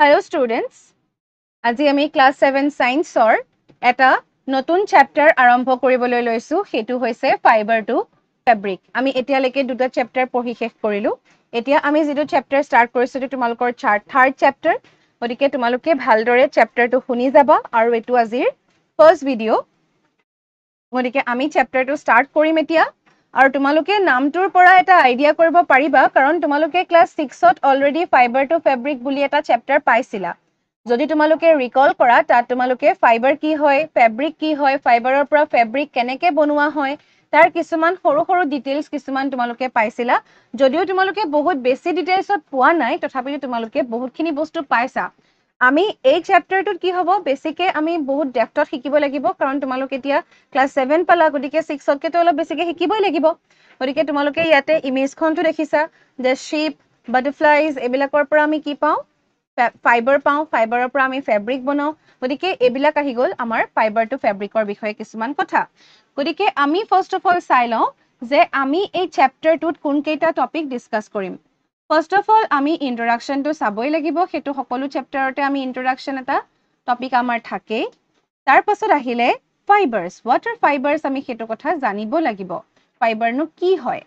Hello students আজি আমি class seven ছায়েন্সৰ এটা নতুন চেপ্টাৰ আৰম্ভ কৰিবলৈ লৈছোঁ। সেইটো হৈছে ফাইবাৰ টু ফেব্ৰিক আমি এতিয়ালৈকে দুটা চেপ্টাৰ পঢ়ি শেষ কৰিলোঁ। এতিয়া আমি যিটো চেপ্টাৰ ষ্টাৰ্ট কৰিছোঁ সেইটো তোমালোকৰ চাৰ্ট থাৰ্ড চেপ্টাৰ গতিকে তোমালোকে ভালদৰে চেপ্টাৰটো শুনি যাবা আৰু এইটো আজিৰ ফাৰ্ষ্ট ভিডিঅ' গতিকে আমি চেপ্টাৰটো ষ্টাৰ্ট কৰিম এতিয়া। আৰু তোমালোকে নামটোৰ পৰা এটা আইডিয়া কৰিব পাৰিবা কাৰণ তোমালোকে ক্লাছ ছিক্সত অলৰেডি ফাইবাৰ টু ফেব্ৰিক বুলি এটা চেপ্টাৰ পাইছিলা। যদি তোমালোকে ৰিকল কৰা তাত তোমালোকে ফাইবাৰ কি হয় ফেব্ৰিক কি হয় ফাইবাৰৰ পৰা ফেব্ৰিক কেনেকৈ বনোৱা হয় তাৰ কিছুমান সৰু সৰু ডিটেইলছ কিছুমান তোমালোকে পাইছিলা। যদিও তোমালোকে বহুত বেছি ডিটেইলছত পোৱা নাই তথাপিতো তোমালোকে বহুতখিনি বস্তু পাইছা। আমি এই চেপ্টাৰটোত কি হ'ব? বেছিকৈ আমি বহুত ডেফ্টত শিকিব লাগিব কাৰণ তোমালোক এতিয়া ক্লাছ ছেভেন পালা গতিকে ছিক্সতকৈতো অলপ বেছিকৈ শিকিবই লাগিব। গতিকে তোমালোকে ইয়াতে ইমেজখনটো দেখিছা যে শ্বিপ বাটাৰফ্লাইজ এইবিলাকৰ পৰা আমি কি পাওঁ? ফাইবাৰ পাওঁ। ফাইবাৰৰ পৰা আমি ফেব্ৰিক বনাওঁ। গতিকে এইবিলাক আহি গ'ল আমাৰ ফাইবাৰ টু ফেব্ৰিকৰ বিষয়ে কিছুমান কথা। গতিকে আমি ফাৰ্ষ্ট অফ অল চাই লওঁ যে আমি এই চেপ্টাৰটোত কোনকেইটা টপিক ডিছকাছ কৰিম। ফাৰ্ষ্ট অফ অল আমি ইণ্ট্ৰডাকশ্যনটো চাবই লাগিব। সেইটো সকলো চেপ্টাৰতে আমি ইণ্ট্ৰডাকশ্যন এটা টপিক আমাৰ থাকেই। তাৰ পাছত আহিলে ফাইবাৰ্ছ ৱাটাৰ ফাইবাৰ্ছ আমি সেইটো কথা জানিব লাগিব। ফাইবাৰনো কি হয়?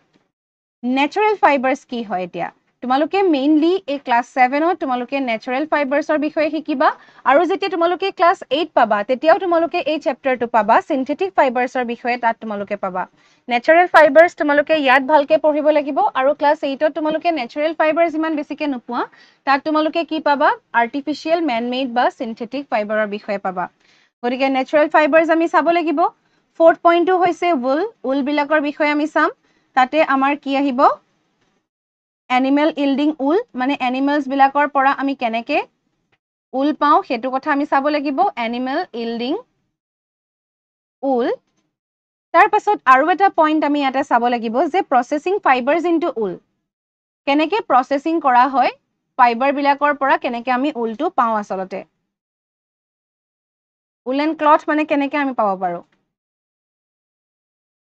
নেচাৰেল ফাইবাৰ্ছ কি হয় এতিয়া? তোমালোকে মেইনলি এই ক্লাছ ছেভেনত তোমালোকে নেচাৰেল ফাইবাৰ্ছৰ বিষয়ে শিকিবা আৰু যেতিয়া তোমালোকে ক্লাছ এইট পাবা তেতিয়াও তোমালোকে এই চেপ্টাৰটো পাবা চিন্থেটিক ফাইবাৰ্ছৰ বিষয়ে তাত তোমালোকে পাবা। নেচাৰেল ফাইবাৰ্ছ তোমালোকে ইয়াত ভালকৈ পঢ়িব লাগিব আৰু ক্লাছ এইটত তোমালোকে নেচাৰেল ফাইবাৰ্ছ ইমান বেছিকৈ নোপোৱা তাত তোমালোকে কি পাবা? আৰ্টিফিচিয়েল মেন মেড বা চিন্থেটিক ফাইবাৰৰ বিষয়ে পাবা। গতিকে নেচাৰেল ফাইবাৰ্ছ আমি চাব লাগিব। ফ'ৰ্থ পইণ্টটো হৈছে উল উলবিলাকৰ বিষয়ে আমি চাম। তাতে আমাৰ কি আহিব? এনিমেল ইল্ডিং উল মানে এনিমেলছবিলাকৰ পৰা আমি কেনেকৈ উল পাওঁ সেইটো কথা আমি চাব লাগিব। এনিমেল ইল্ডিং উল তাৰ পাছত আৰু এটা পইণ্ট আমি ইয়াতে চাব লাগিব যে প্ৰচেছিং ফাইবাৰ্ছ ইনটু উল কেনেকৈ প্ৰচেছিং কৰা হয় ফাইবাৰবিলাকৰ পৰা কেনেকৈ আমি উলটো পাওঁ আচলতে। উল এণ্ড ক্লথ মানে কেনেকৈ আমি পাব পাৰোঁ।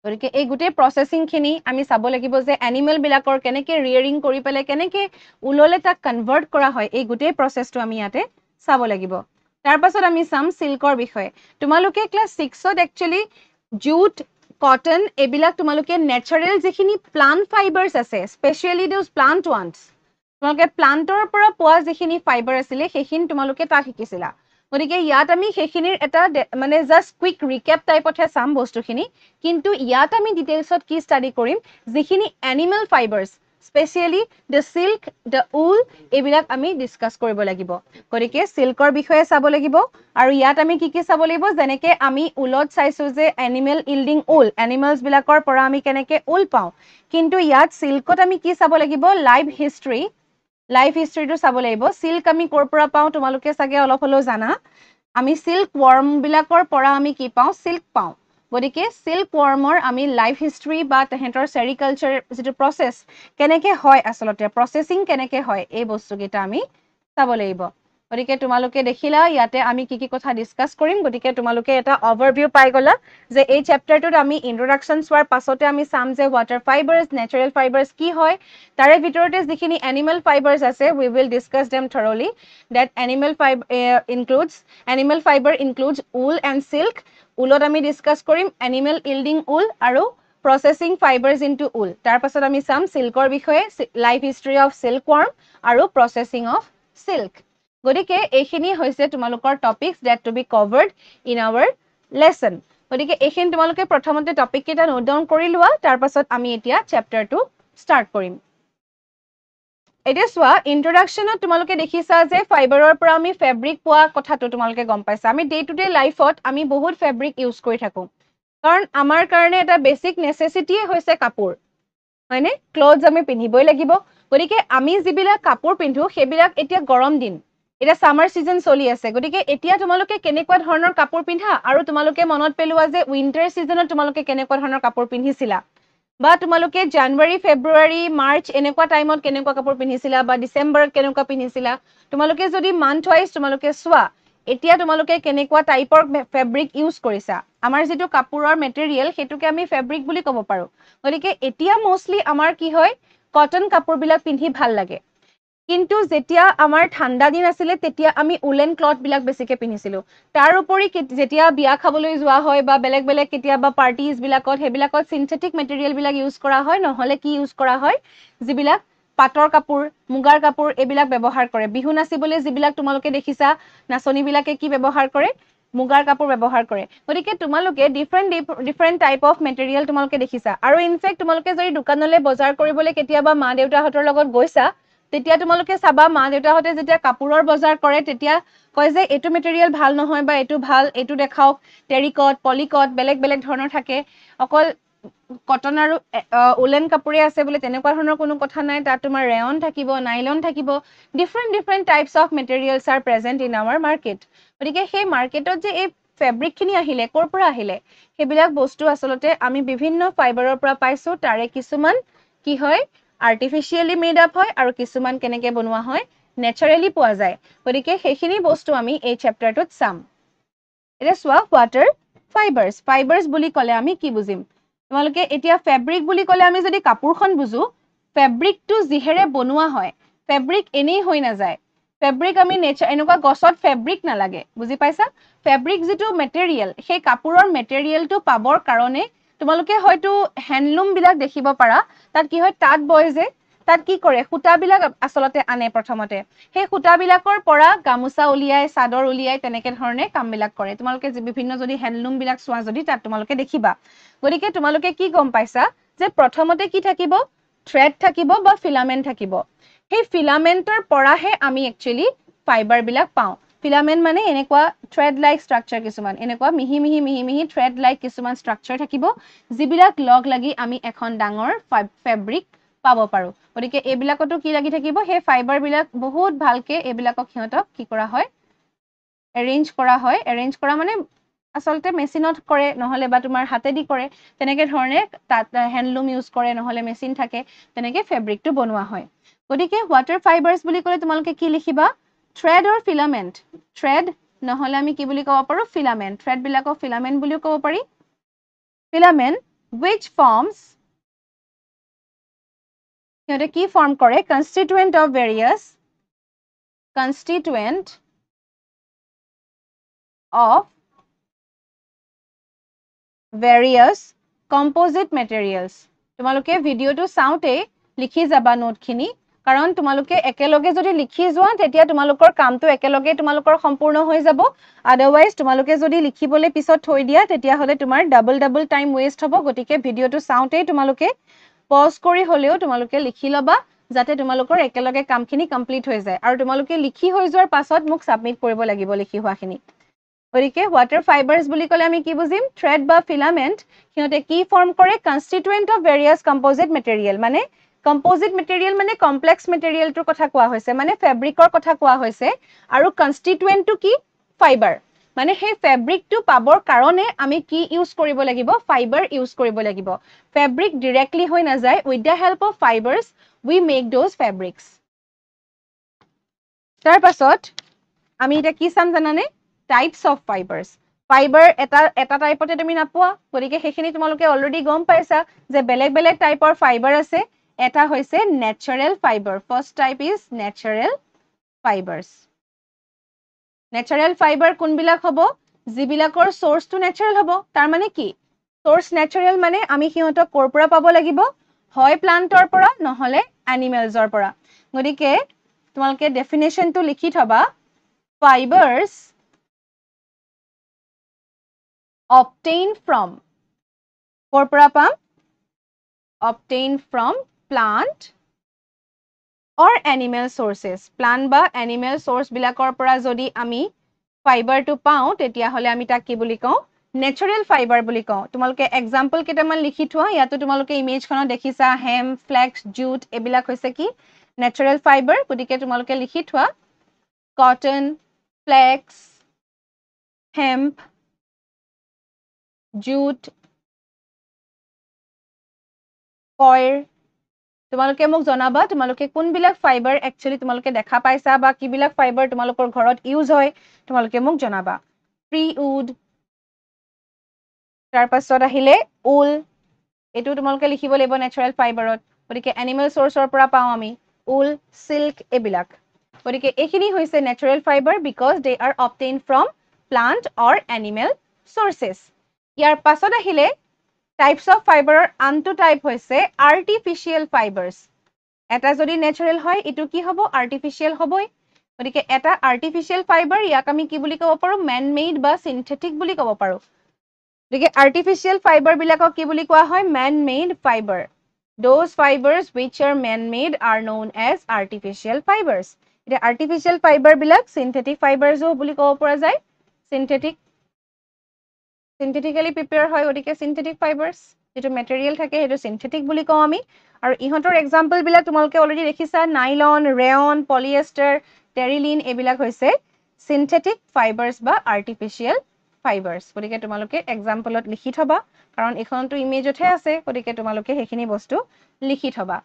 গতিকে এই গোটেই প্ৰচেছিংখিনি আমি চাব লাগিব যে এনিমেলবিলাকৰ কেনেকৈ ৰিয়েৰিং কৰি পেলাই কেনেকৈ উললৈ তাক কনভাৰ্ট কৰা হয় এই গোটেই প্ৰচেছটো আমি ইয়াতে চাব লাগিব। তাৰ পাছত আমি চাম চিল্কৰ বিষয়ে। তোমালোকে ক্লাছ ছিক্সত একচুৱেলি জুট কটন এইবিলাক তোমালোকে নেচাৰেল যিখিনি প্লাণ্ট ফাইবাৰ্ছ আছে স্পেচিয়েলি দোজ প্লাণ্ট ওৱানছ তোমালোকে প্লাণ্টৰ পৰা পোৱা যিখিনি ফাইবাৰ আছিলে সেইখিনি তোমালোকে তাত শিকিছিলা। গতিকে ইয়াত আমি সেইখিনিৰ এটা মানে জাষ্ট কুইক ৰিকেপ টাইপতহে চাম বস্তুখিনি। কিন্তু ইয়াত আমি ডিটেইলছত কি ষ্টাডি কৰিম? যিখিনি animal fibres specially the silk the wool এইবিলাক আমি ডিছকাছ কৰিব লাগিব। গতিকে চিল্কৰ বিষয়ে চাব লাগিব। আৰু ইয়াত আমি কি কি চাব লাগিব? যেনেকৈ আমি উলত চাইছোঁ যে এনিমেল ইল্ডিং উল এনিমেলছবিলাকৰ পৰা আমি কেনেকৈ উল পাওঁ। কিন্তু ইয়াত চিল্কত আমি কি চাব লাগিব? লাইভ হিষ্ট্ৰী লাইফ হিষ্ট্ৰীটো চাব লাগিব। চিল্ক আমি ক'ৰ পৰা পাওঁ তোমালোকে চাগে অলপ হ'লেও জানা। আমি চিল্ক ৱৰ্মবিলাকৰ পৰা আমি কি পাওঁ? চিল্ক পাওঁ। গতিকে চিল্ক ৱৰ্মৰ আমি লাইফ হিষ্ট্ৰী বা তেহেঁতৰ চেৰিকালচাৰ যিটো প্ৰচেছ কেনেকৈ হয় আচলতে? প্ৰচেছিং কেনেকৈ হয়? এই বস্তুকেইটা আমি চাব লাগিব। গতিকে তোমালোকে দেখিলা ইয়াতে আমি কি কি কথা ডিছকাছ কৰিম গতিকে তোমালোকে এটা অভাৰভিউ পাই গ'লা যে এই চেপ্টাৰটোত আমি ইণ্ট্ৰডাকশ্যন চোৱাৰ পাছতে আমি চাম যে ৱাটাৰ ফাইবাৰ্ছ নেচাৰেল ফাইবাৰ্ছ কি হয়। তাৰে ভিতৰতে যিখিনি এনিমেল ফাইবাৰ্ছ আছে we will discuss them thoroughly that animal fibre includes animal fibre includes wool and silk উলত আমি ডিছকাছ কৰিম এনিমেল ইল্ডিং উল আৰু প্ৰচেছিং ফাইবাৰ্ছ ইনটু উল তাৰ পাছত আমি চাম চিল্কৰ বিষয়ে life history of silk worm আৰু প্ৰচেছিং অফ চিল্ক গতিকে এইখিনি হৈছে তোমালোকৰ topics that to be covered in our lesson গতিকে এইখিনি তোমালোকে প্ৰথমতে টপিককেইটা নোট ডাউন কৰি লোৱা তাৰ পাছত আমি এতিয়া চেপ্টাৰটো ষ্টাৰ্ট কৰিম। এতিয়া চোৱা ইণ্ট্ৰডাকশ্যনত তোমালোকে দেখিছা যে ফাইবাৰৰ পৰা আমি ফেব্ৰিক পোৱা কথাটো তোমালোকে গম পাইছা। আমি ডে টু ডে লাইফত আমি বহুত ফেব্ৰিক ইউজ কৰি থাকোঁ। কাৰণ আমাৰ কাৰণে এটা বেচিক নেচেচিটিয়ে হৈছে কাপোৰ। হয়নে? ক্লথছ আমি পিন্ধিবই লাগিব। গতিকে আমি যিবিলাক কাপোৰ পিন্ধো সেইবিলাক এতিয়া গৰম দিন। এতিয়া ছামাৰ ছিজন চলি আছে। গতিকে এতিয়া তোমালোকে কেনেকুৱা ধৰণৰ কাপোৰ পিন্ধা আৰু তোমালোকে মনত পেলোৱা যে উইণ্টাৰ ছিজনত তোমালোকে কেনেকুৱা ধৰণৰ কাপোৰ পিন্ধিছিলা? বা তোমালোকে জানুৱাৰী ফেব্ৰুৱাৰী মাৰ্চ এনেকুৱা টাইমত কেনেকুৱা কাপোৰ পিন্ধিছিলা বা ডিচেম্বৰত কেনেকুৱা পিন্ধিছিলা? তোমালোকে যদি মান্থ ৱাইজ তোমালোকে চোৱা এতিয়া তোমালোকে কেনেকুৱা টাইপৰ ফেব্ৰিক ইউজ কৰিছা? আমাৰ যিটো কাপোৰৰ মেটেৰিয়েল সেইটোকে আমি ফেব্ৰিক বুলি ক'ব পাৰোঁ। গতিকে এতিয়া মষ্টলি আমাৰ কি হয় কটন কাপোৰবিলাক পিন্ধি ভাল লাগে। কিন্তু যেতিয়া আমাৰ ঠাণ্ডা দিন আছিলে তেতিয়া আমি উলেন ক্লথবিলাক বেছিকৈ পিন্ধিছিলোঁ। তাৰ উপৰি যেতিয়া বিয়া খাবলৈ যোৱা হয় বা বেলেগ বেলেগ কেতিয়াবা পাৰ্টিজবিলাকত সেইবিলাকত চিন্থেটিক মেটেৰিয়েলবিলাক ইউজ কৰা হয় নহ'লে কি ইউজ কৰা হয়? যিবিলাক পাটৰ কাপোৰ মুগাৰ কাপোৰ এইবিলাক ব্যৱহাৰ কৰে। বিহু নাচিবলৈ যিবিলাক তোমালোকে দেখিছা নাচনীবিলাকে কি ব্যৱহাৰ কৰে? মুগাৰ কাপোৰ ব্যৱহাৰ কৰে। গতিকে তোমালোকে different different type of material তোমালোকে দেখিছা। আৰু ইনফেক্ট তোমালোকে যদি দোকানলৈ বজাৰ কৰিবলৈ কেতিয়াবা মা দেউতাহঁতৰ লগত গৈছা তেতিয়া তোমালোকে চাবা মা দেউতাহঁতে যেতিয়া কাপোৰৰ বজাৰ কৰে তেতিয়া কয় যে এইটো মেটেৰিয়েল ভাল নহয় বা এইটো ভাল এইটো দেখাওক। টেৰিকট পলিকট বেলেগ বেলেগ ধৰণৰ থাকে। অকল কটন আৰু উলেন কাপোৰে আছে বোলে তেনেকুৱা ধৰণৰ কোনো কথা নাই। তাত তোমাৰ ৰেয়ন থাকিব নাইলন থাকিব। Different different types of materials are present in our market গতিকে সেই মাৰ্কেটত যে এই ফেব্ৰিকখিনি আহিলে ক'ৰ পৰা আহিলে? সেইবিলাক বস্তু আচলতে আমি বিভিন্ন ফাইবাৰৰ পৰা পাইছোঁ। তাৰে কিছুমান কি হয় আৰ্টিফিচিয়েলি মেড আপ হয় আৰু কিছুমান কেনেকৈ বনোৱা হয় নেচাৰেলি পোৱা যায়। গতিকে সেইখিনি বস্তু আমি এই চেপ্টাৰটোত চাম। এতিয়া চোৱা ৱাটাৰ ফাইবাৰ্ছ ফাইবাৰ্ছ বুলি ক'লে আমি কি বুজিম? তোমালোকে এতিয়া ফেব্ৰিক বুলি ক'লে আমি যদি কাপোৰখন বুজো ফেব্ৰিকটো যিহেৰে বনোৱা হয় ফেব্ৰিক এনেই হৈ নাযায়। ফেব্ৰিক আমি নেচাৰ এনেকুৱা গছত ফেব্ৰিক নালাগে বুজি পাইছা? ফেব্ৰিক যিটো মেটেৰিয়েল সেই কাপোৰৰ মেটেৰিয়েলটো পাবৰ কাৰণে তোমালোকে হয়তো হেণ্ডলুমবিলাক দেখিব পাৰা। তাত কি হয় তাঁত বয় যে তাত কি কৰে সূতাবিলাক আচলতে আনে প্ৰথমতে। সেই সূতাবিলাকৰ পৰা গামোচা উলিয়াই চাদৰ উলিয়াই তেনেকে ধৰণে কামবিলাক কৰে। তোমালোকে বিভিন্ন যদি হেণ্ডলুমবিলাক চোৱা যদি তাত তোমালোকে দেখিবা। গতিকে তোমালোকে কি গম পাইছা? যে প্ৰথমতে কি থাকিব? থ্ৰেড থাকিব বা ফিলামেণ্ট থাকিব। সেই ফিলামেণ্টৰ পৰাহে আমি একচুৱেলি ফাইবাৰবিলাক পাওঁ। ফিলামেণ্ট মানে এনেকুৱা থ্ৰেড লাইক ষ্ট্ৰাকচাৰ কিছুমান এনেকুৱা মিহি মিহি মিহি মিহি থ্ৰেড লাইক কিছুমান ষ্ট্ৰাকচাৰ থাকিব যিবিলাক লগ লাগি আমি এখন ডাঙৰ ফেব্ৰিক পাব পাৰোঁ। গতিকে এইবিলাকতো কি লাগি থাকিব? সেই ফাইবাৰবিলাক বহুত ভালকৈ এইবিলাকক সিহঁতক কি কৰা হয়? এৰেঞ্জ কৰা হয়। এৰেঞ্জ কৰা মানে আচলতে মেচিনত কৰে নহ'লে বা তোমাৰ হাতেদি কৰে। তেনেকৈ ধৰণে তাত হেণ্ডলুম ইউজ কৰে নহ'লে মেচিন থাকে। তেনেকৈ ফেব্ৰিকটো বনোৱা হয়। গতিকে ৱাটাৰ ফাইবাৰ্ছ বুলি ক'লে তোমালোকে কি লিখিবা? থ্ৰেড অৰ ফিলামেণ্ট থ্ৰেড নহ'লে আমি কি বুলি ক'ব পাৰোঁ? ফিলামেণ্ট থ্ৰেডবিলাকক ফিলামেণ্ট বুলিও ক'ব পাৰি। ফিলামেণ্ট উইচ ফৰ্মছ সিহঁতে কি ফৰ্ম কৰে? Constituent of various constituent of various composite materials তোমালোকে ভিডিঅ'টো চাওঁতেই লিখি যাবা নোটখিনি। কাৰণ তোমালোকে একেলগে যদি লিখি যোৱা তেতিয়া তোমালোকৰ কামটো একেলগে তোমালোকৰ সম্পূৰ্ণ হৈ যাব। আদাৰৱাইজ তোমালোকে যদি লিখিবলৈ পিছত থৈ দিয়া তেতিয়াহ'লে তোমাৰ ডাবল ডাবল টাইম ৱেষ্ট হ'ব। গতিকে ভিডিঅ'টো চাওঁতেই তোমালোকে পজ কৰি হ'লেও তোমালোকে লিখি ল'বা যাতে তোমালোকৰ একেলগে কামখিনি কমপ্লিট হৈ যায়। আৰু তোমালোকে লিখি হৈ যোৱাৰ পাছত মোক ছাবমিট কৰিব লাগিব লিখি হোৱাখিনি। গতিকে ৱাটাৰ ফাইবাৰ্ছ বুলি ক'লে আমি কি বুজিম? থ্ৰেড বা ফিলামেণ্ট সিহঁতে কি ফৰ্ম কৰে? Constituent of various composite material মানে কম্পজিট মেটেৰিয়েল মানে কমপ্লেক্স মেটেৰিয়েলটোৰ কথা কোৱা হৈছে মানে ফেব্ৰিকৰ কথা কোৱা হৈছে। আৰু কনষ্টিটুৱেণ্টটো কি? ফাইবাৰ মানে সেই ফেব্ৰিকটো পাবৰ কাৰণে আমি কি ইউজ কৰিব লাগিব? ফাইবাৰ ইউজ কৰিব লাগিব। ফেব্ৰিক ডিৰেক্টলি হৈ নাযায়। With the help of fibres we make those fabrics তাৰ পাছত আমি এতিয়া কি চাম জানানে? টাইপছ অফ ফাইবাৰ্ছ ফাইবাৰ এটা এটা টাইপতে তুমি নাপোৱা। গতিকে সেইখিনি তোমালোকে অলৰেডি গম পাইছা যে বেলেগ বেলেগ টাইপৰ ফাইবাৰ আছে। এটা হৈছে natural fibre first type is natural fibres natural fibre কোনবিলাক হ'ব? যিবিলাকৰ চ'ৰ্চটো নেচাৰেল হ'ব। তাৰমানে কি? চ'ৰ্চ নেচাৰেল মানে আমি সিহঁতক ক'ৰ পৰা পাব লাগিব? হয় প্লাণ্টৰ পৰা নহ'লে এনিমেলছৰ পৰা। গতিকে তোমালোকে ডেফিনেশ্যনটো লিখি থবা। ফাইবাৰ্ছ অবটেইন ফ্ৰম ক'ৰ পৰা পাম? Obtain from plant or animal sources plant বা এনিমেল চ'ৰ্চবিলাকৰ পৰা যদি আমি ফাইবাৰটো পাওঁ তেতিয়াহ'লে আমি তাক কি বুলি কওঁ? নেচাৰেল ফাইবাৰ বুলি কওঁ। তোমালোকে এক্সাম্পল কেইটামান লিখি থোৱা। ইয়াতো তোমালোকে ইমেজখনত দেখিছা হেম ফ্লেক্স জুট এইবিলাক হৈছে কি? নেচাৰেল ফাইবাৰ গতিকে তোমালোকে লিখি থোৱা। Cotton flax hemp jute coir তোমালোকে মোক জনাবা তোমালোকে কোনবিলাক ফাইবাৰ একচুৱেলি তোমালোকে দেখা পাইছা বা কিবিলাক ফাইবাৰ তোমালোকৰ ঘৰত ইউজ হয় তোমালোকে মোক জনাবা। প্ৰি উড তাৰপাছত আহিলে উল এইটো তোমালোকে লিখিব লাগিব নেচাৰেল ফাইবাৰত গতিকে এনিমেল চ'ৰ্চৰ পৰা পাওঁ আমি উল চিল্ক এইবিলাক। গতিকে এইখিনি হৈছে natural fibre because they are obtain from plant or animal sources ইয়াৰ পাছত আহিলে টাইপছ অফ ফাইবাৰৰ আনটো টাইপ হৈছে আৰ্টিফিচিয়েল ফাইবাৰ্ছ এটা যদি নেচাৰেল হয় এইটো কি হ'ব? আৰ্টিফিচিয়েল হ'বই। গতিকে এটা আৰ্টিফিচিয়েল ফাইবাৰ ইয়াক আমি কি বুলি ক'ব পাৰোঁ? মেন মেড বা চিনথেটিক বুলি ক'ব পাৰোঁ। গতিকে আৰ্টিফিচিয়েল ফাইবাৰবিলাকক কি বুলি কোৱা হয়? Man made fibre those fibres which are known as artificial fibres এতিয়া আৰ্টিফিচিয়েল ফাইবাৰবিলাক চিনথেটিক ফাইবাৰ্ছো বুলি ক'ব পৰা যায়। চিনথেটিক চিনথেটিকেলি প্ৰিপেয়াৰ হয় গতিকে চিনথেটিক ফাইবাৰ্ছ যিটো মেটেৰিয়েল থাকে সেইটো চিনথেটিক বুলি কওঁ আমি। আৰু ইহঁতৰ এক্সাম্পলবিলাক তোমালোকে অলৰেডি দেখিছা নাইলন ৰেয়ন পলিয়েষ্টাৰ টেৰিলিন এইবিলাক হৈছে চিনথেটিক ফাইবাৰ্ছ বা আৰ্টিফিচিয়েল ফাইবাৰ্ছ গতিকে তোমালোকে এক্সাম্পলত লিখি থবা কাৰণ এইখনতো ইমেজতহে আছে গতিকে তোমালোকে সেইখিনি বস্তু লিখি থবা।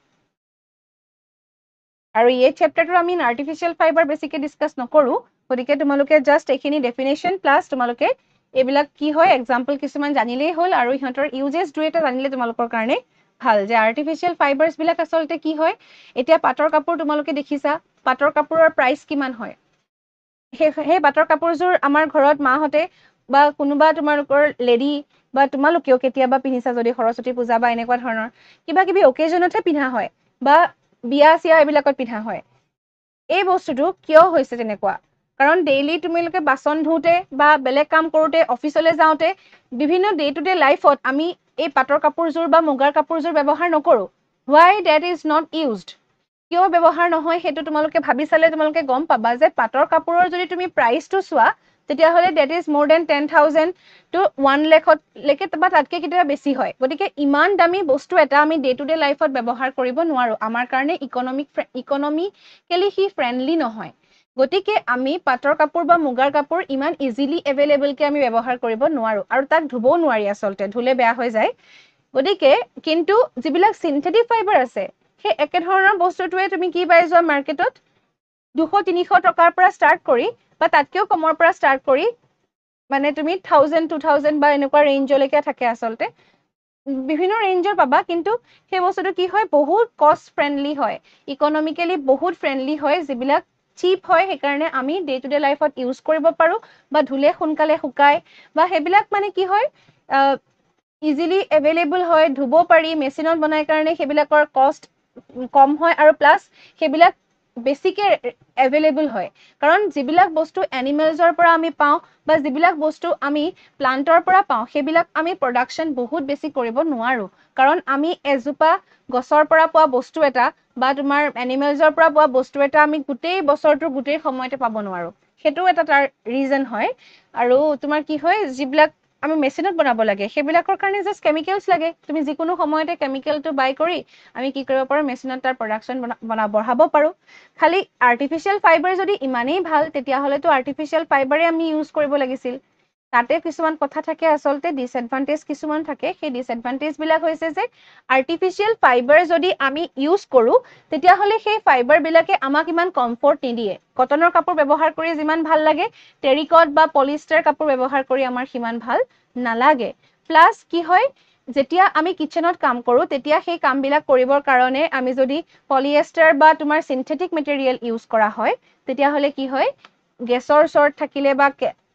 আৰু এই চেপ্টাৰটো আমি আৰ্টিফিচিয়েল ফাইবাৰ বেছিকৈ ডিছকাছ নকৰোঁ গতিকে তোমালোকে জাষ্ট এইখিনি ডেফিনেশ্যন প্লাছ তোমালোকে এইবিলাক কি হয় এক্সাম্পল কিছুমান জানিলেই হ'ল আৰু সিহঁতৰ ইউজেছ দুই এটা জানিলে তোমালোকৰ কাৰণে ভাল। যে আৰ্টিফিচিয়েল ফাইবাৰ্ছবিলাক আচলতে কি হয় এতিয়া পাটৰ কাপোৰ তোমালোকে দেখিছা পাটৰ কাপোৰৰ প্ৰাইচ কিমান হয়? সেই পাটৰ কাপোৰযোৰ আমাৰ ঘৰত মাহঁতে বা কোনোবা তোমালোকৰ লেডি বা তোমালোকেও কেতিয়াবা পিন্ধিছা যদি সৰস্বতী পূজা বা এনেকুৱা ধৰণৰ কিবা কিবি অকেজনতহে পিন্ধা হয় বা বিয়া চিয়া এইবিলাকত পিন্ধা হয়। এই বস্তুটো কিয় হৈছে তেনেকুৱা? কাৰণ ডেইলি তোমালোকে বাচন ধুওঁতে বা বেলেগ কাম কৰোঁতে অফিচলৈ যাওঁতে বিভিন্ন ডে টু ডে লাইফত আমি এই পাটৰ কাপোৰযোৰ বা মুগাৰ কাপোৰযোৰ ব্যৱহাৰ নকৰোঁ। Why that is not used কিয় ব্যৱহাৰ নহয় সেইটো তোমালোকে ভাবি চালে তোমালোকে গম পাবা যে পাটৰ কাপোৰৰ যদি তুমি প্ৰাইচটো চোৱা তেতিয়াহ'লে that is more than ten thousand to one লেখতলৈকে বা তাতকৈ কেতিয়াবা বেছি হয়। গতিকে ইমান দামী বস্তু এটা আমি ডে টু ডে লাইফত ব্যৱহাৰ কৰিব নোৱাৰোঁ। আমাৰ কাৰণে ইকনমিক ইকনমিকেলি সি ফ্ৰেণ্ডলি নহয়। গতিকে আমি পাটৰ কাপোৰ বা মুগাৰ কাপোৰ ইমান ইজিলি এভেইলেবলকৈ আমি ব্যৱহাৰ কৰিব নোৱাৰোঁ আৰু তাক ধুবও নোৱাৰি আচলতে ধুলে বেয়া হৈ যায়। গতিকে কিন্তু যিবিলাক চিনথেটিক ফাইবাৰ আছে সেই একেধৰণৰ বস্তুটোৱে তুমি কি পাই যোৱা মাৰ্কেটত দুশ তিনিশ টকাৰ পৰা ষ্টাৰ্ট কৰি বা তাতকৈও কমৰ পৰা ষ্টাৰ্ট কৰি মানে তুমি থাউজেণ্ড টু থাউজেণ্ড বা এনেকুৱা ৰেঞ্জলৈকে থাকে আচলতে। বিভিন্ন ৰেঞ্জৰ পাবা কিন্তু সেই বস্তুটো কি হয়? বহুত কষ্ট ফ্ৰেণ্ডলি হয়। ইকনমিকেলি বহুত ফ্ৰেণ্ডলি হয়। যিবিলাক চিপ হয় সেইকাৰণে আমি ডে টু ডে লাইফত ইউজ কৰিব পাৰোঁ বা ধুলে সোনকালে শুকায় বা সেইবিলাক মানে কি হয় ইজিলি এভেইলেবল হয় ধুব পাৰি মেচিনত বনাই কাৰণে সেইবিলাকৰ কষ্ট কম হয় আৰু প্লাছ সেইবিলাক বেছিকৈ এভেইলেবল হয়। কাৰণ যিবিলাক বস্তু এনিমেলছৰ পৰা আমি পাওঁ বা যিবিলাক বস্তু আমি প্লাণ্টৰ পৰা পাওঁ সেইবিলাক আমি প্ৰডাকশ্যন বহুত বেছি কৰিব নোৱাৰোঁ। কাৰণ আমি এজোপা গছৰ পৰা পোৱা বস্তু এটা বা তোমাৰ এনিমেলছৰ পৰা পোৱা বস্তু এটা আমি গোটেই বছৰটোৰ গোটেই সময়তে পাব নোৱাৰোঁ। সেইটোও এটা তাৰ ৰিজন হয়। আৰু তোমাৰ কি হয় যিবিলাক আমি মেচিনত বনাব লাগে। সেইবিলাকৰ কাৰণে জাষ্ট কেমিকেলছ লাগে। তুমি যিকোনো সময়তে কেমিকেলটো বাই কৰি আমি কি কৰিব পাৰোঁ মেচিনত তাৰ প্ৰডাকশ্যন বনা বঢ়াব পাৰোঁ। খালি আৰ্টিফিচিয়েল ফাইবাৰ যদি ইমানেই ভাল তেতিয়াহ'লেতো আৰ্টিফিচিয়েল ফাইবাৰে আমি ইউজ কৰিব লাগিছিল। তাতে কিছুমান কথা থাকে আচলতে ডিছএডভান্টেজ কিছুমান থাকে। সেই ডিছএডভান্টেজবিলাক হৈছে যে আৰ্টিফিচিয়েল ফাইবাৰ যদি আমি ইউজ কৰোঁ তেতিয়াহ'লে সেই ফাইবাৰবিলাকে আমাক ইমান কমফৰ্ট নিদিয়ে। কটনৰ কাপোৰ ব্যৱহাৰ কৰি যিমান ভাল লাগে টেৰিকট বা পলিষ্টাৰ কাপোৰ ব্যৱহাৰ কৰি আমাৰ সিমান ভাল নালাগে। প্লাছ কি হয় যেতিয়া আমি কিটচেনত কাম কৰোঁ তেতিয়া সেই কামবিলাক কৰিবৰ কাৰণে আমি যদি পলিয়েষ্টাৰ বা তোমাৰ চিনথেটিক মেটেৰিয়েল ইউজ কৰা হয় তেতিয়াহ'লে কি হয় গেছৰ ওচৰত থাকিলে বা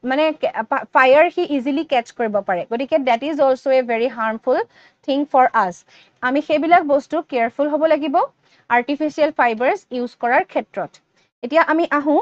মানে ফায়াৰ সি ইজিলি কেটচ কৰিব পাৰে। গতিকে that is also' a very harmful thing for us আমি সেইবিলাক বস্তু কেয়াৰফুল হ'ব লাগিব আৰ্টিফিচিয়েল ফাইবাৰ্ছ ইউজ কৰাৰ ক্ষেত্ৰত। এতিয়া আমি আহোঁ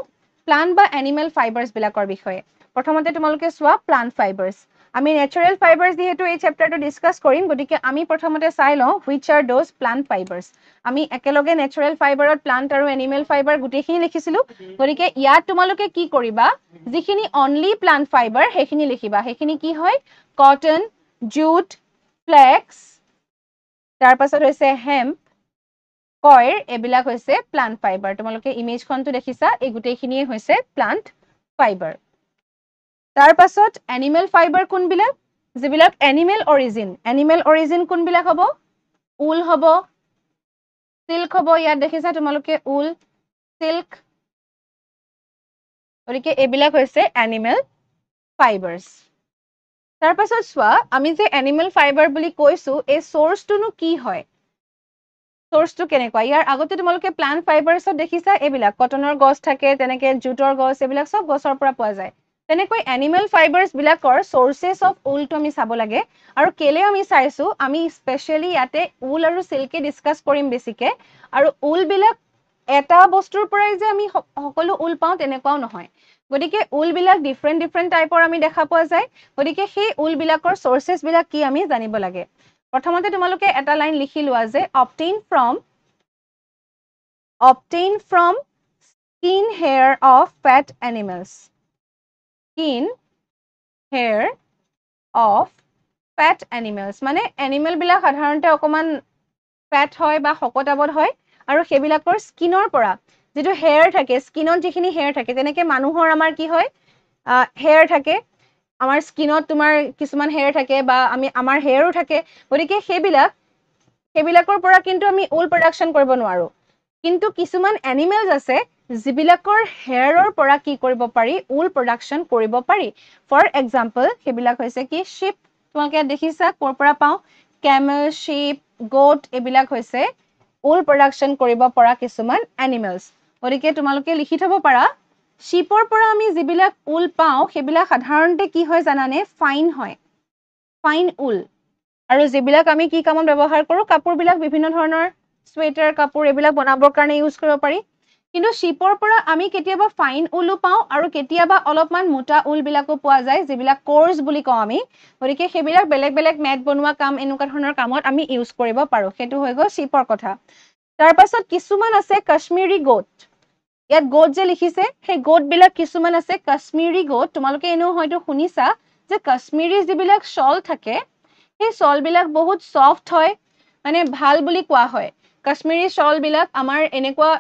প্লাণ্ট বা এনিমেল ফাইবাৰ্ছবিলাকৰ বিষয়ে। প্ৰথমতে তোমালোকে চোৱা প্লাণ্ট ফাইবাৰ্ছ আমি নেচাৰেল ফাইবাৰ্ছ যিহেতু এই চেপ্টাৰটো ডিছকাছ কৰিম গতিকে আমি প্ৰথমতে চাই লওঁ which are those plant fibres আমি একেলগে নেচাৰেল ফাইবাৰত প্লাণ্ট আৰু এনিমেল ফাইবাৰ গোটেইখিনি লিখিছিলোঁ। গতিকে ইয়াত তোমালোকে কি কৰিবা? যিখিনি অনলি প্লাণ্ট ফাইবাৰ সেইখিনি লিখিবা। সেইখিনি কি হয়? কটন জুট ফ্লেক্স তাৰপাছত হৈছে হেম্প কইৰ এইবিলাক হৈছে প্লাণ্ট ফাইবাৰ তোমালোকে ইমেজখনটো দেখিছা এই গোটেইখিনিয়ে হৈছে প্লাণ্ট ফাইবাৰ তাৰ পাছত এনিমেল ফাইবাৰ কোনবিলাক? যিবিলাক এনিমেল অৰিজিন এনিমেল অৰিজিন কোনবিলাক হ'ব? উল হ'ব। চিল্ক হ'ব ইয়াত দেখিছা তোমালোকে উল চিল্ক গতিকে এইবিলাক হৈছে এনিমেল ফাইবাৰ্ছ তাৰ পাছত চোৱা আমি যে এনিমেল ফাইবাৰ বুলি কৈছোঁ এই চ'ৰ্চটোনো কি হয়? চ'ৰ্চটো কেনেকুৱা? ইয়াৰ আগতে তোমালোকে প্লান্ট ফাইবাৰ্ছত দেখিছা এইবিলাক কটনৰ গছ থাকে তেনেকে জুটৰ গছ এইবিলাক চব গছৰ পৰা পোৱা যায়। তেনেকৈ এনিমেল ফাইবাৰ্ছবিলাকৰ চ'ৰ্চেছ অফ উলটো আমি চাব লাগে। আৰু কেলে আমি চাইছো আমি স্পেচিয়েলি ইয়াতে উল আৰু চিল্কে ডিছকাছ কৰিম বেছিকে। আৰু উলবিলাক এটা বস্তুৰ পৰাই যে আমি সকলো উল পাওঁ তেনেকুৱাও নহয়। গতিকে উলবিলাক ডিফাৰেণ্ট ডিফাৰেণ্ট টাইপৰ আমি দেখা পোৱা যায়। গতিকে সেই উলবিলাকৰ চ'ৰ্চেছবিলাক কি আমি জানিব লাগে। প্ৰথমতে তোমালোকে এটা লাইন লিখি লোৱা যে obtain from obtain from skin hair of fat animals skin hair of fat animals মানে এনিমেলবিলাক সাধাৰণতে অকণমান ফেট হয় বা শকতাৱত হয় আৰু সেইবিলাকৰ স্কিনৰ পৰা যিটো হেয়াৰ থাকে স্কিনত যিখিনি হেয়াৰ থাকে তেনেকে মানুহৰ আমাৰ কি হয় হেয়াৰ থাকে। আমাৰ স্কিনত তোমাৰ কিছুমান হেয়াৰ থাকে বা আমি আমাৰ হেয়াৰো থাকে। গতিকে সেইবিলাক সেইবিলাকৰ পৰা কিন্তু আমি উল প্ৰডাকশ্যন কৰিব নোৱাৰোঁ। কিন্তু কিছুমান এনিমেলছ আছে যিবিলাকৰ হেয়াৰৰ পৰা কি কৰিব পাৰি উল প্ৰডাকশ্যন কৰিব পাৰি। ফৰ এক্সাম্পল সেইবিলাক হৈছে কি শ্বিপ তোমালোকে দেখিছা ক'ৰ পৰা পাওঁ? কেমেল শ্বিপ গোট এইবিলাক হৈছে উল প্ৰডাকশ্যন কৰিব পৰা কিছুমান এনিমেলছ গতিকে তোমালোকে লিখি থ'ব পাৰা শ্বিপৰ পৰা আমি যিবিলাক উল পাওঁ সেইবিলাক সাধাৰণতে কি হয় জানানে? ফাইন হয়। ফাইন উল আৰু যিবিলাক আমি কি কামত ব্যৱহাৰ কৰোঁ কাপোৰবিলাক বিভিন্ন ধৰণৰ চুৱেটাৰ কাপোৰ এইবিলাক বনাবৰ কাৰণে ইউজ কৰিব পাৰি। কিন্তু শ্বিপৰ পৰা আমি কেতিয়াবা ফাইন উলো পাওঁ আৰু কেতিয়াবা অলপমান মোটা উলবিলাকো পোৱা যায় যিবিলাক কৰ্চ বুলি কওঁ আমি। গতিকে সেইবিলাক বেলেগ বেলেগ মেট বনোৱা কাম এনেকুৱা ধৰণৰ কামত আমি ইউজ কৰিব পাৰোঁ। সেইটো হৈ গ'ল শ্বিপৰ কথা। তাৰপাছত কিছুমান আছে কাশ্মীৰী গোট ইয়াত গোট যে লিখিছে সেই গোটবিলাক কিছুমান আছে কাশ্মীৰী গোট তোমালোকে এনেও হয়তো শুনিছা যে কাশ্মীৰী যিবিলাক শ্বল থাকে সেই শ্বলবিলাক বহুত ছফ্ট হয় মানে ভাল বুলি কোৱা হয়। কাশ্মীৰী শ্বলবিলাক আমাৰ এনেকুৱা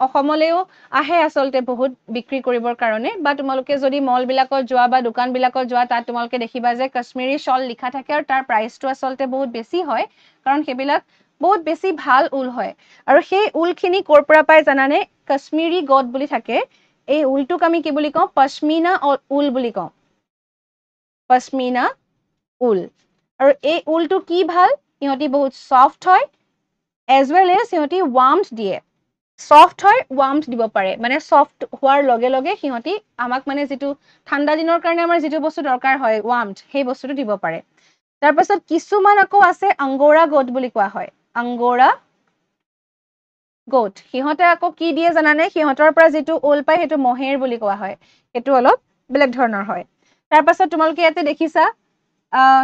অসমলৈও আহে আচলতে বহুত বিক্ৰী কৰিবৰ কাৰণে। বা তোমালোকে যদি মলবিলাকত যোৱা বা দোকানবিলাকত যোৱা তাত তোমালোকে দেখিবা যে কাশ্মীৰী শ্বল লিখা থাকে আৰু তাৰ প্ৰাইচটো আচলতে বহুত বেছি হয় কাৰণ সেইবিলাক বহুত বেছি ভাল উল হয়। আৰু সেই উলখিনি ক'ৰ পৰা পাই জানানে? কাশ্মীৰী গড বুলি থাকে। এই উলটোক আমি কি বুলি কওঁ? পশ্মিনা উল বুলি কওঁ। পশ্মিনা উল আৰু এই উলটো কি ভাল? সিহঁতি বহুত ছফ্ট হয় এজ ৱেল এজ সিহঁতি ৱাৰ্মথ দিয়ে। ছফ্ট হয় ৱাৰ্মথ দিব পাৰে। মানে ছফ্ট হোৱাৰ লগে লগে সিহঁতি আমাক মানে যিটো ঠাণ্ডা দিনৰ কাৰণে আমাৰ যিটো বস্তু দৰকাৰ হয় ৱাৰ্মথ সেই বস্তুটো দিব পাৰে। তাৰপাছত কিছুমান আকৌ আছে আংগোৰা গোট বুলি কোৱা হয়। আংগোৰা গোট সিহঁতে আকৌ কি দিয়ে জানানে? সিহঁতৰ পৰা যিটো ঊল পায় সেইটো মহেৰ বুলি কোৱা হয়। সেইটো অলপ বেলেগ ধৰণৰ হয়। তাৰপাছত তোমালোকে ইয়াতে দেখিছা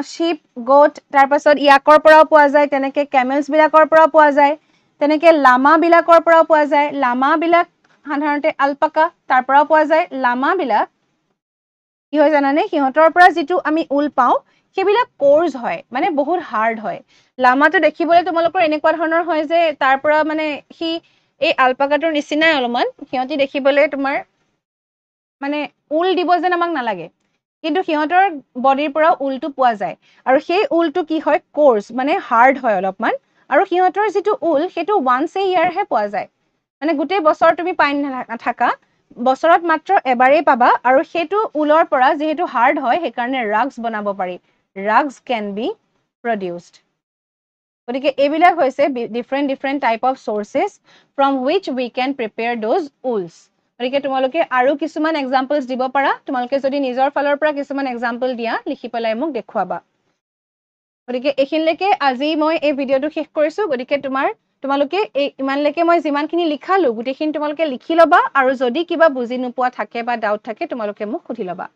শ্বিপ গোট তাৰপাছত ইয়াকৰ পৰাও পোৱা যায় তেনেকে কেমেলছবিলাকৰ পৰাও পোৱা যায়। তেনেকে লামাবিলাকৰ পৰাও পোৱা যায়। লামাবিলাক সাধাৰণতে আলপাকা তাৰ পৰাও পোৱা যায়। লামাবিলাক কি হয় জানানে? সিহঁতৰ পৰা যিটো আমি ঊল পাওঁ সেইবিলাক কৰ্জ হয় মানে বহুত হাৰ্ড হয়। লামাটো দেখিবলৈ তোমালোকৰ এনেকুৱা ধৰণৰ হয় যে তাৰ পৰা মানে সি এই আলপাকাটোৰ নিচিনাই অলপমান সিহঁতি দেখিবলৈ তোমাৰ মানে ঊল দিব যেন আমাক নালাগে। কিন্তু সিহঁতৰ বডিৰ পৰাও ঊলটো পোৱা যায়। আৰু সেই ঊলটো কি হয়? কৰ্চ মানে হাৰ্ড হয় অলপমান। আৰু সিহঁতৰ যিটো ঊল সেইটো ওৱান্স এ ইয়াৰহে পোৱা যায়। মানে গোটেই বছৰ তুমি পাই নাথাকা বছৰত মাত্ৰ এবাৰেই পাবা আৰু সেইটো ঊলৰ পৰা যিহেতু হাৰ্ড হয় সেইকাৰণে ৰাগছ বনাব পাৰি। ৰাগছ কেন বি প্ৰডিউচড গতিকে এইবিলাক হৈছে different different type of sources from which we can prepare those wools গতিকে তোমালোকে আৰু কিছুমান এক্সাম্পলছ দিব পাৰা। তোমালোকে যদি নিজৰ ফালৰ পৰা কিছুমান এক্সাম্পল দিয়া লিখি পেলাই মোক দেখুৱাবা। গতিকে এইখিনিলৈকে আজি মই এই ভিডিঅ'টো শেষ কৰিছোঁ। গতিকে তোমাৰ তোমালোকে এই ইমানলৈকে মই যিমানখিনি লিখালো গোটেইখিনি তোমালোকে লিখি ল'বা আৰু যদি কিবা বুজি নোপোৱা থাকে বা ডাউট থাকে তোমালোকে মোক সুধি ল'বা।